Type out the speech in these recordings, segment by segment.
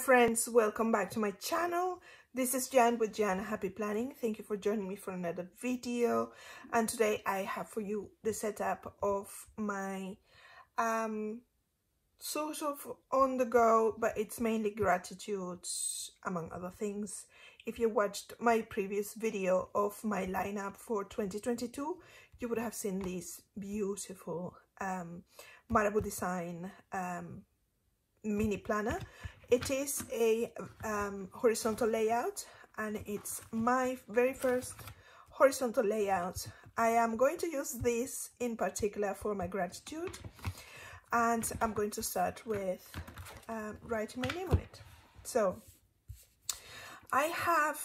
friends welcome back to my channel. This is Yiann with Yiann Happy Planning. Thank you for joining me for another video. And today I have for you the setup of my um sort of on the go but it's mainly gratitudes among other things. If you watched my previous video of my lineup for 2022 you would have seen this beautiful um Marabou design um mini planner it is a um, horizontal layout and it's my very first horizontal layout. I am going to use this in particular for my gratitude and I'm going to start with um, writing my name on it. So I have,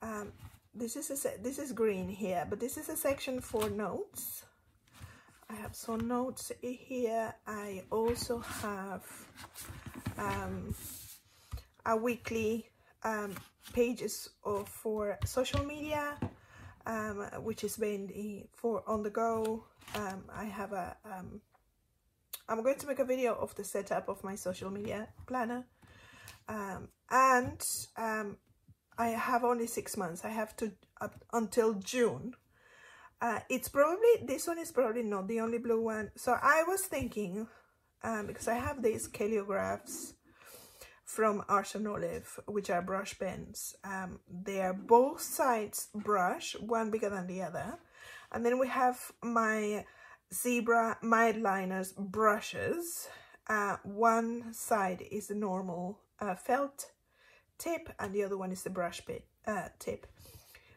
um, this is a, this is green here, but this is a section for notes. I have some notes here. I also have um, a weekly um, pages of, for social media, um, which is mainly for on the go. Um, I have a, um, I'm going to make a video of the setup of my social media planner. Um, and I have only six months. I have to until June. Uh, it's probably, this one is probably not the only blue one. So I was thinking um, because I have these calligraphs from Archer and Olive, which are brush pens. Um, they are both sides brush, one bigger than the other. And then we have my Zebra Mildliners brushes. Uh, one side is the normal uh, felt tip and the other one is the brush bit, uh, tip.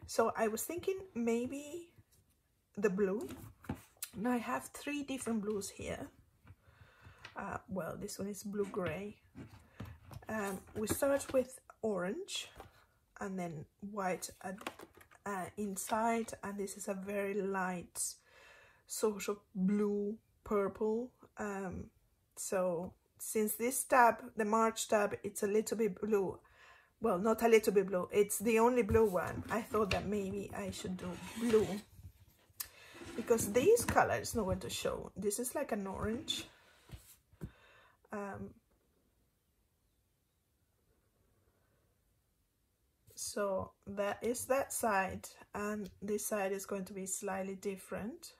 So I was thinking maybe the blue. Now I have three different blues here. Uh, well this one is blue gray. Um, we start with orange and then white at, uh, inside and this is a very light sort of blue purple. Um, so since this tab the March tab it's a little bit blue well not a little bit blue it's the only blue one. I thought that maybe I should do blue because these colors nowhere to show. This is like an orange. Um, so that is that side. And this side is going to be slightly different.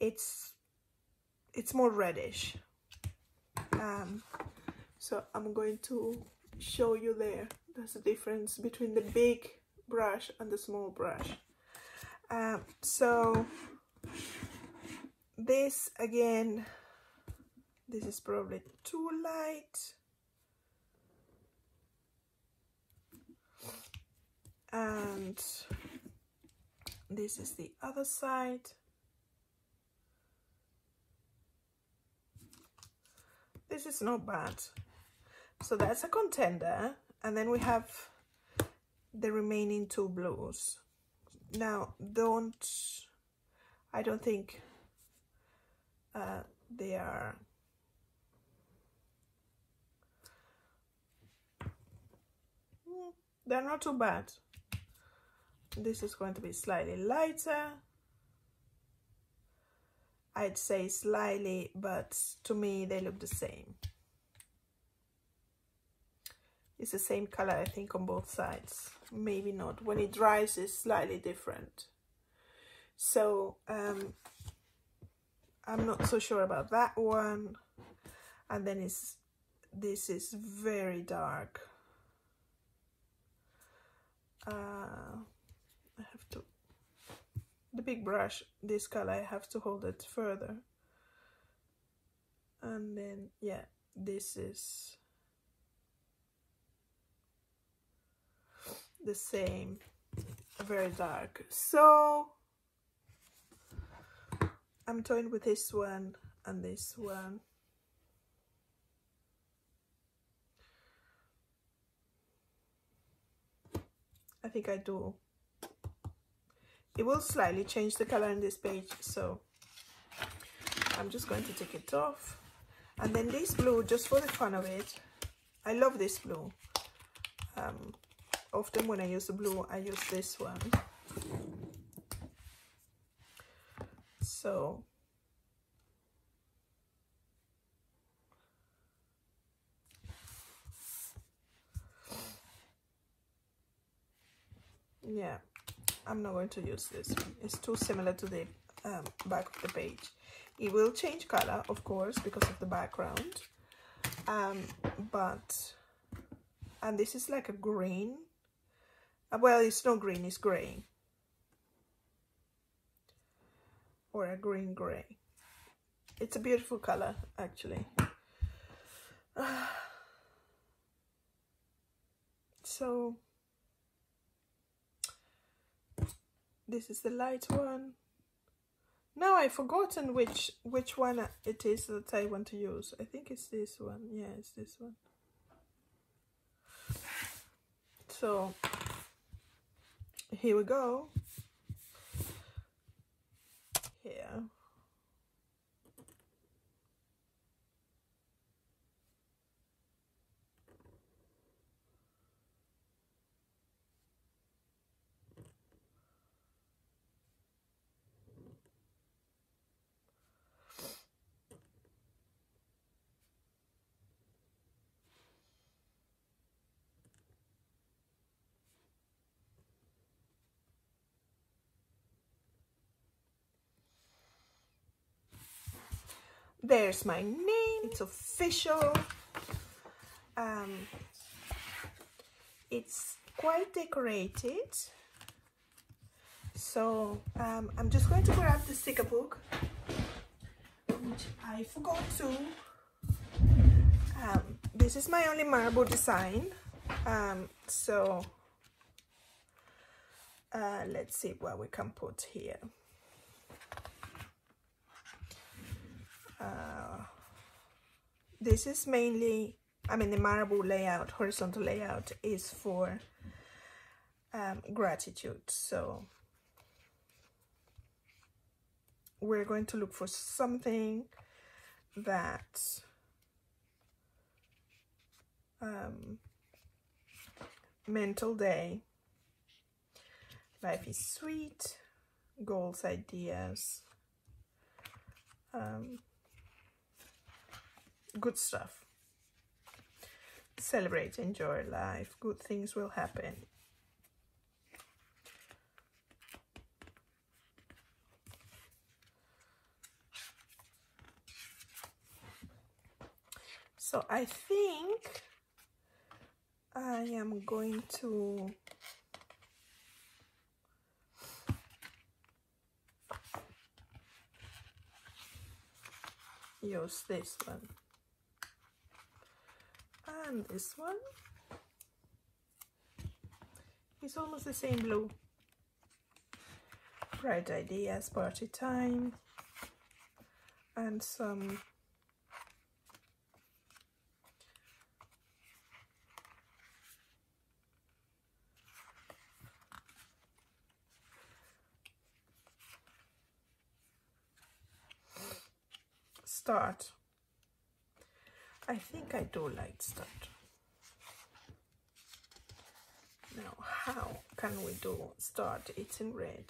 It's it's more reddish. Um, so I'm going to show you there. There's a difference between the big brush and the small brush. Um, so this again this is probably too light. And this is the other side. This is not bad so that's a contender and then we have the remaining two blues. Now don't I don't think uh, they are they're not too bad. This is going to be slightly lighter. I'd say slightly but to me they look the same it's the same color I think on both sides. Maybe not. When it dries it's slightly different. So um, I'm not so sure about that one. And then it's this is very dark. Uh, I have to the big brush this color I have to hold it further. And then yeah this is the same. Very dark. So I'm toying with this one and this one. I think I do. It will slightly change the color in this page so I'm just going to take it off. And then this blue just for the fun of it I love this blue. Um, often when I use the blue I use this one. So yeah I'm not going to use this one. It's too similar to the um, back of the page. It will change color of course because of the background. Um, but and this is like a green Uh, well it's not green it's gray. Or a green gray. It's a beautiful color actually. So this is the light one. Now I've forgotten which which one it is that I want to use. I think it's this one. Yeah it's this one. So here we go. Here there's my name. It's official. Um, it's quite decorated. So um, I'm just going to grab the sticker book which I forgot to. Um, this is my only Marabou design. Um, so uh, let's see what we can put here Uh, this is mainly, I mean, the Marabou layout, horizontal layout is for um, gratitude. So we're going to look for something that um, mental day, life is sweet, goals, ideas, um, good stuff. Celebrate, enjoy life, good things will happen. So I think I am going to use this one and this one. Is almost the same blue. Bright ideas party time and some start I think I do like start. Now, how can we do start it in red?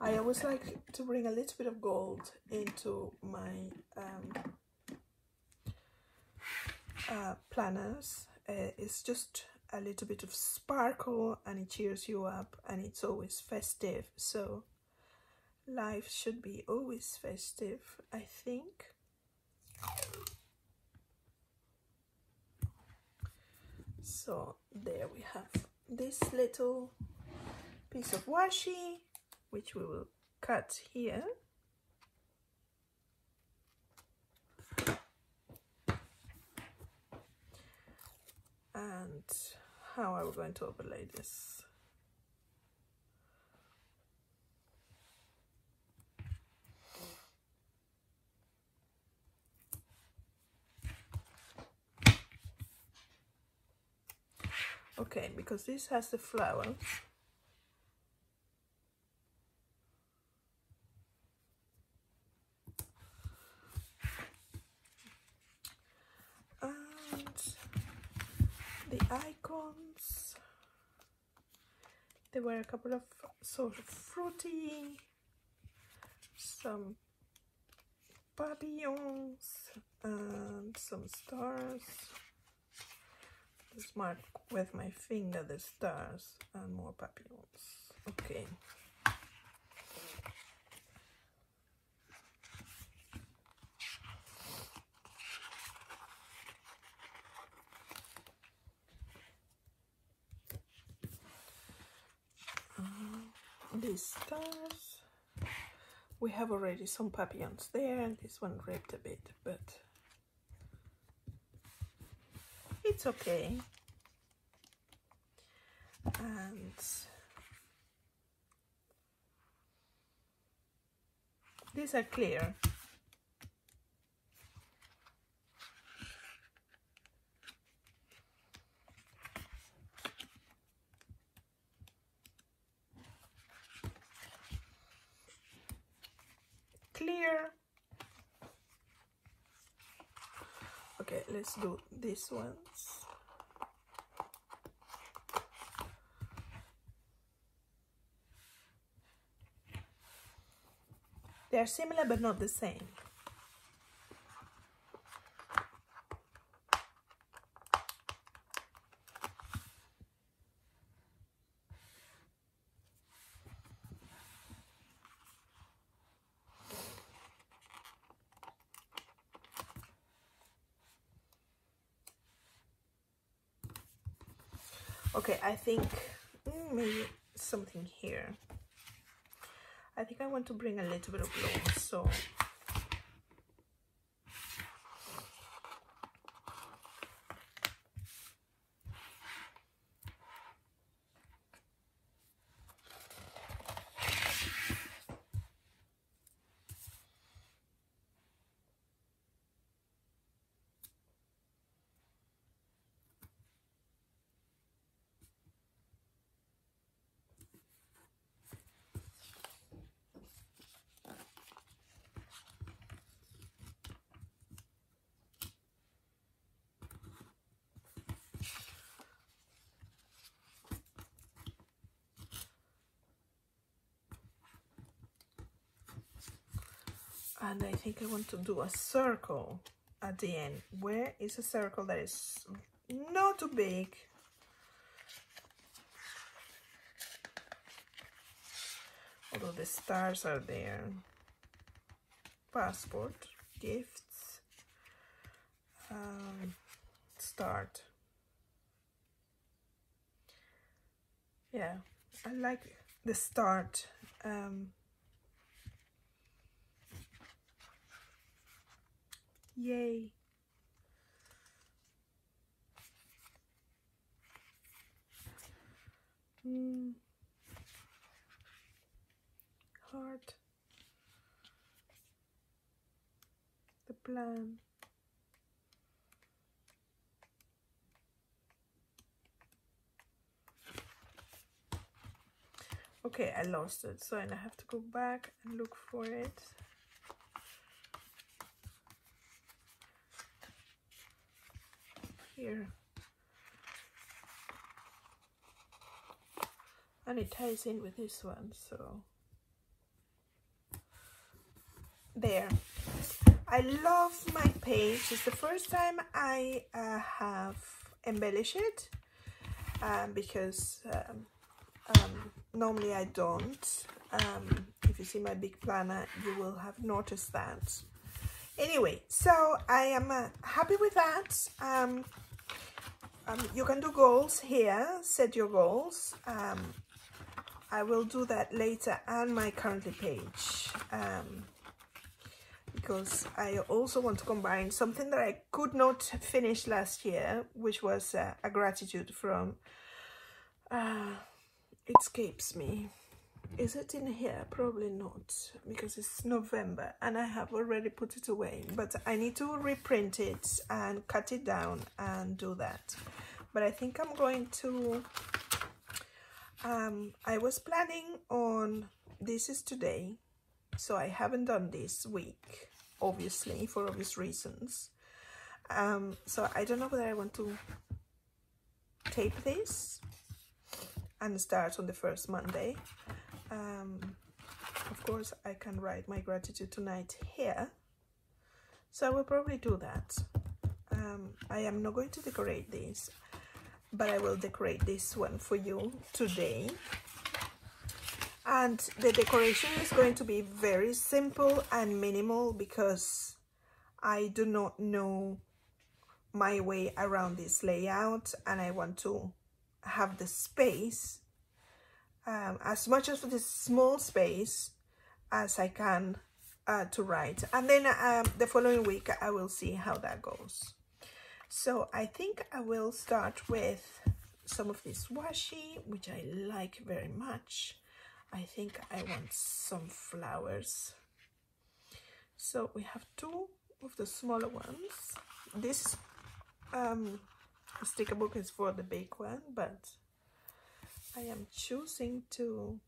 I always like to bring a little bit of gold into my um, uh, planners. Uh, it's just a little bit of sparkle and it cheers you up and it's always festive. So life should be always festive I think. So there we have this little piece of washi which we will cut here. And how are we going to overlay this? Okay, because this has the flower. the icons. There were a couple of sort of fruity, some papillons and some stars. Just mark with my finger the stars and more papillons. Okay. These stars we have already some papillons there and this one ripped a bit but it's okay. And these are clear clear. Okay let's do these ones they are similar but not the same okay I think mm, maybe something here. I think I want to bring a little bit of glow so and I think I want to do a circle at the end. Where is a circle that is not too big? Although the stars are there. Passport, gifts, um, start. Yeah, I like the start. Um, Yay. Mm. Heart. The plan. Okay, I lost it, so I have to go back and look for it. Here. And it ties in with this one so. There. I love my page. It's the first time I uh, have embellished it um, because um, um, normally I don't. Um, if you see my big planner you will have noticed that. Anyway so I am uh, happy with that um, you can do goals here. Set your goals. Um, I will do that later and my currently page um, because I also want to combine something that I could not finish last year which was uh, a gratitude from uh, it escapes me is it in here? Probably not because it's November and I have already put it away but I need to reprint it and cut it down and do that. But I think I'm going to um, I was planning on this is today so I haven't done this week obviously for obvious reasons. Um, so I don't know whether I want to tape this and start on the first Monday. Um, of course, I can write my gratitude tonight here. So I will probably do that. Um, I am not going to decorate this, but I will decorate this one for you today. And the decoration is going to be very simple and minimal because I do not know my way around this layout and I want to have the space um, as much of this small space as I can uh, to write. And then um, the following week I will see how that goes. So I think I will start with some of this washi which I like very much. I think I want some flowers. So we have two of the smaller ones. This um, sticker book is for the big one, but I am choosing to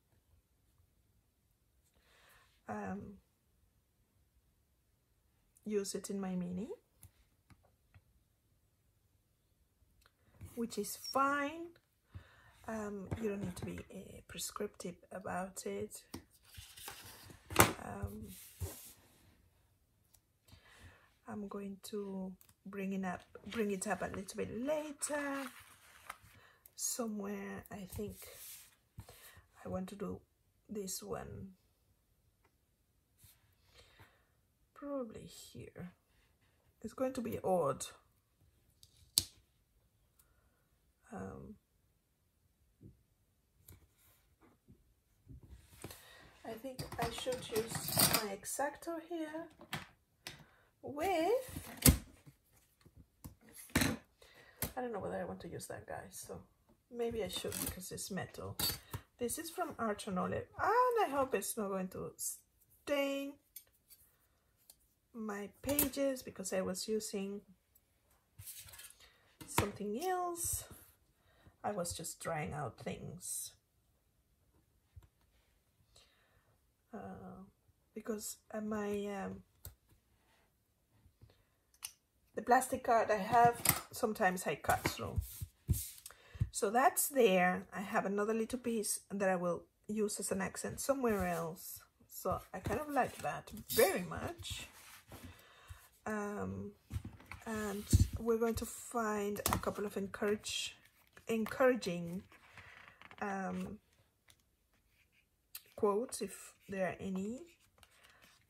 um, use it in my mini, which is fine. Um, you don't need to be uh, prescriptive about it. Um, I'm going to bring it up bring it up a little bit later somewhere I think I want to do this one probably here. It's going to be odd. Um, I think I should use my X-Acto here with I don't know whether I want to use that, guy So maybe I should because it's metal. This is from Archer and Olive. And I hope it's not going to stain my pages because I was using something else. I was just trying out things. Uh, because uh, my um, the plastic card I have, sometimes I cut through. So that's there. I have another little piece that I will use as an accent somewhere else. So I kind of like that very much. Um, and we're going to find a couple of encourage, encouraging um, quotes if there are any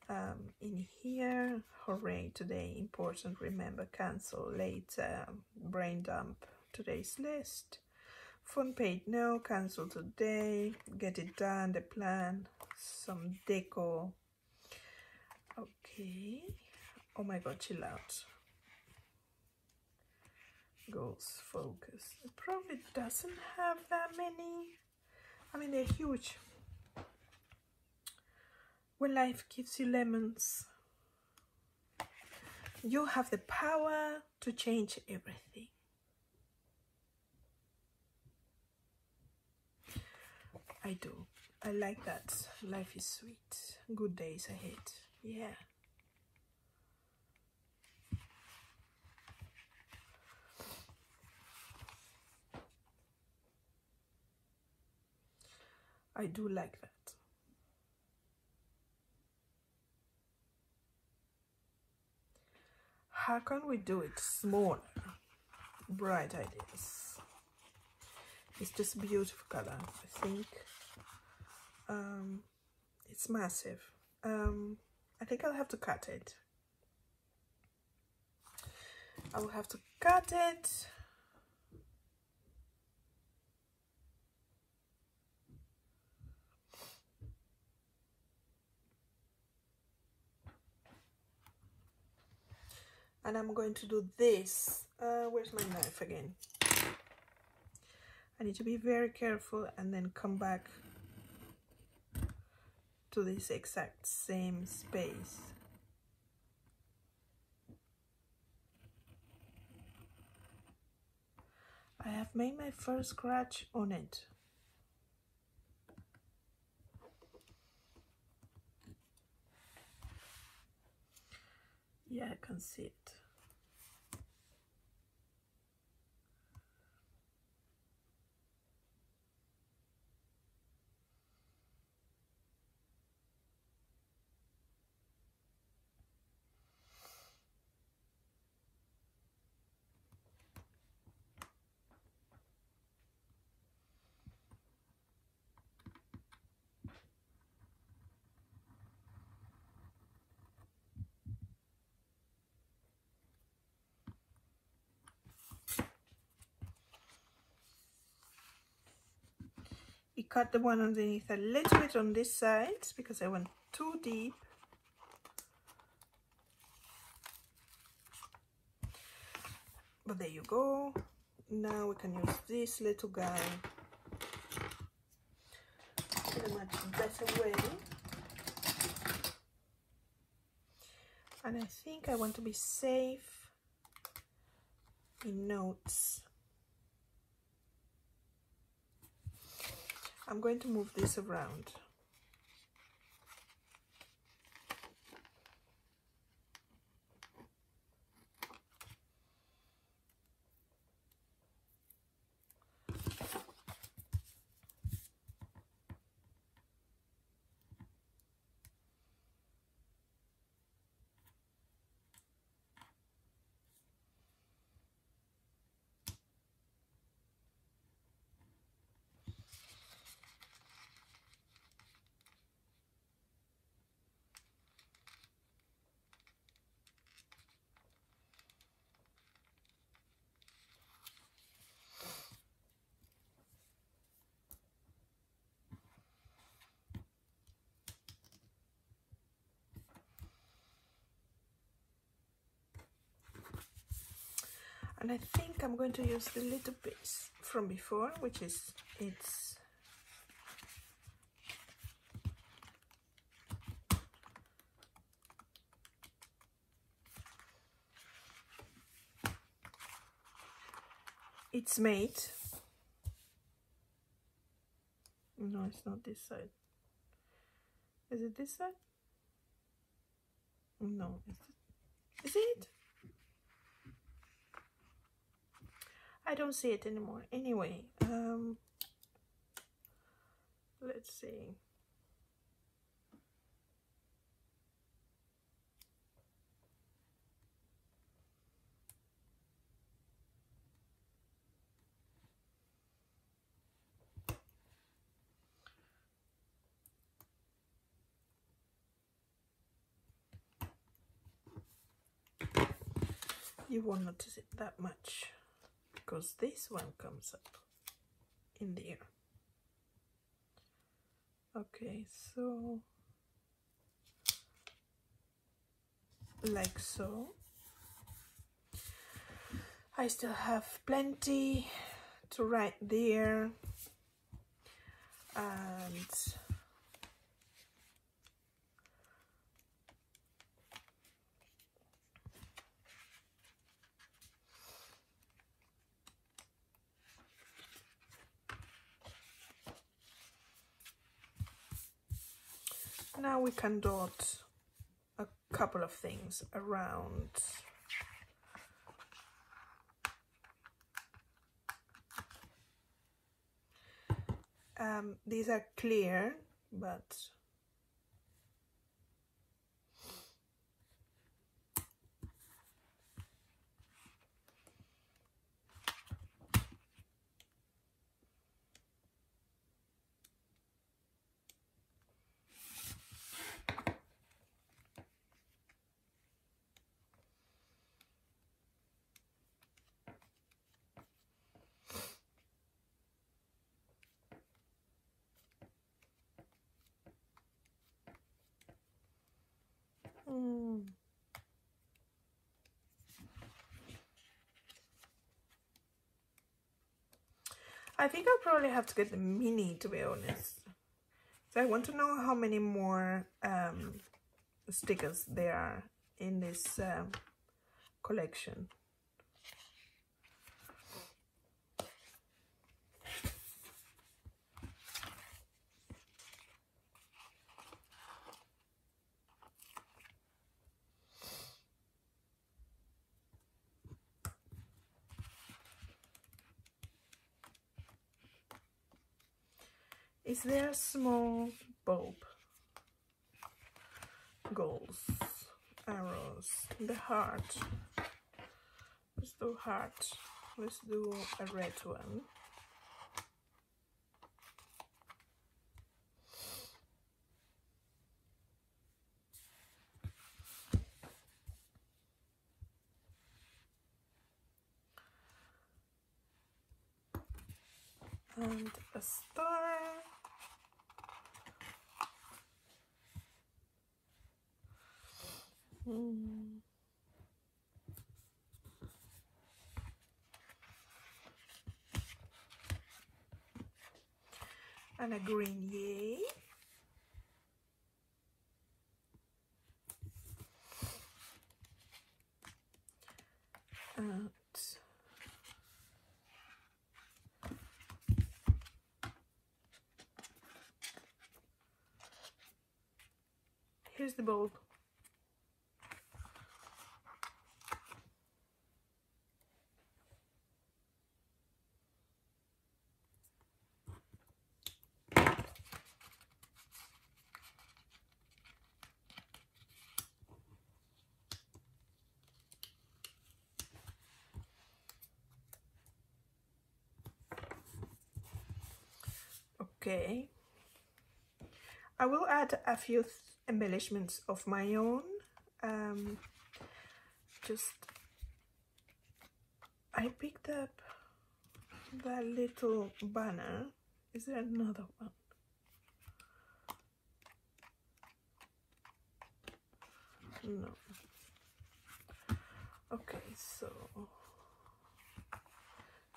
um, in here hooray today important remember cancel later brain dump today's list fun paid no cancel today. Get it done the plan some deco. Okay. Oh my god chill out. Goals focus. It probably doesn't have that many. I mean they're huge. When life gives you lemons, you have the power to change everything. I do. I like that. Life is sweet. Good days ahead. Yeah. I do like that. how can we do it smaller bright ideas it's just beautiful color i think um it's massive. Um i think i'll have to cut it. I will have to cut it. And I'm going to do this. Uh, where's my knife again? I need to be very careful and then come back to this exact same space. I have made my first scratch on it. Yeah I can see it you cut the one underneath a little bit on this side because I went too deep. But there you go. Now we can use this little guy in a much better way. And I think I want to be safe in notes I'm going to move this around and I think I'm going to use the little piece from before which is it's it's made. No it's not this side. Is it this side? No is it I don't see it anymore. Anyway, um, let's see. You won't notice it that much because this one comes up in there okay so like so I still have plenty to write there. And now we can dot a couple of things around. Um, these are clear but I think I'll probably have to get the mini to be honest. So I want to know how many more um, stickers there are in this um, collection. Is there a small bulb? Goals, arrows, the heart. Let's do heart. Let's do a red one. and a star And a green yay. And here's the bulb. Okay. I will add a few embellishments of my own. Um, just, I picked up that little banner. Is there another one? No. Okay, so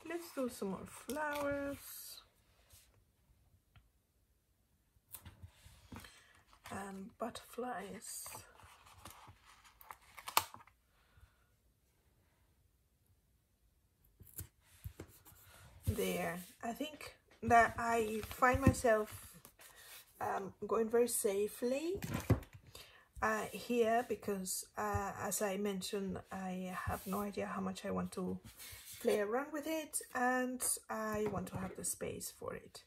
let's do some more flowers. And butterflies. There, I think that I find myself um, going very safely uh, here because uh, as I mentioned I have no idea how much I want to play around with it and I want to have the space for it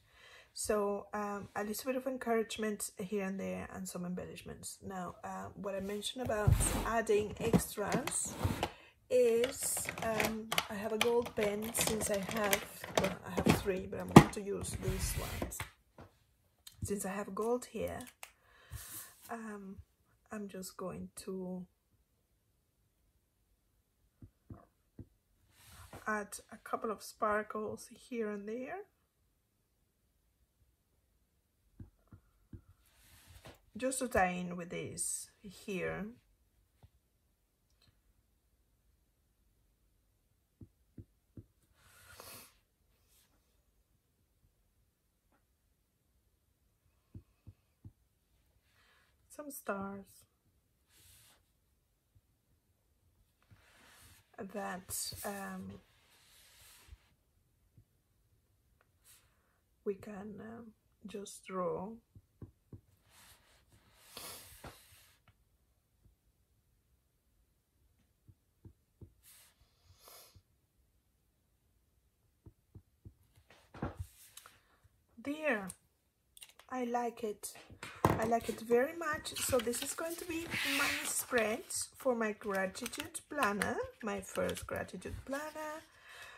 so um, a little bit of encouragement here and there and some embellishments. Now uh, what I mentioned about adding extras is um, I have a gold pen since I have well, I have three but I'm going to use these ones. Since I have gold here um, I'm just going to add a couple of sparkles here and there just to tie in with this here. Some stars that um, we can um, just draw there I like it. I like it very much. So this is going to be my spread for my gratitude planner my first gratitude planner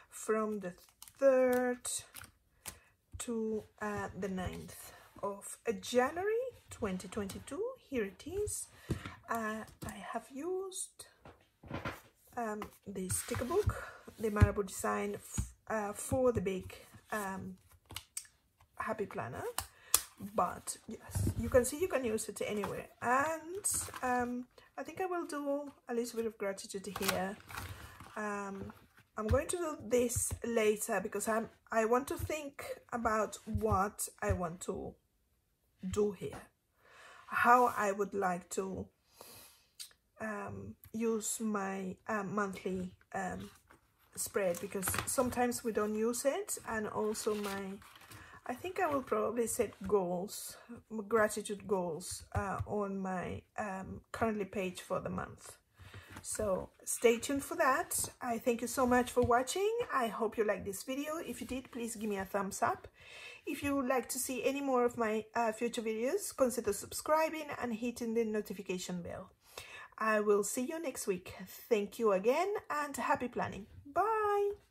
from the 3rd to uh, the 9th of January 2022 here it is. Uh, I have used um, the sticker book the Marabou design uh, for the big um, happy planner but yes you can see you can use it anywhere. And um, I think I will do a little bit of gratitude here. Um, I'm going to do this later because I'm I want to think about what I want to do here. How I would like to um, use my um, monthly um, spread because sometimes we don't use it and also my I think I will probably set goals, gratitude goals uh, on my um, currently page for the month. So stay tuned for that. I thank you so much for watching. I hope you liked this video. If you did, please give me a thumbs up. If you would like to see any more of my uh, future videos, consider subscribing and hitting the notification bell. I will see you next week. Thank you again and happy planning. Bye!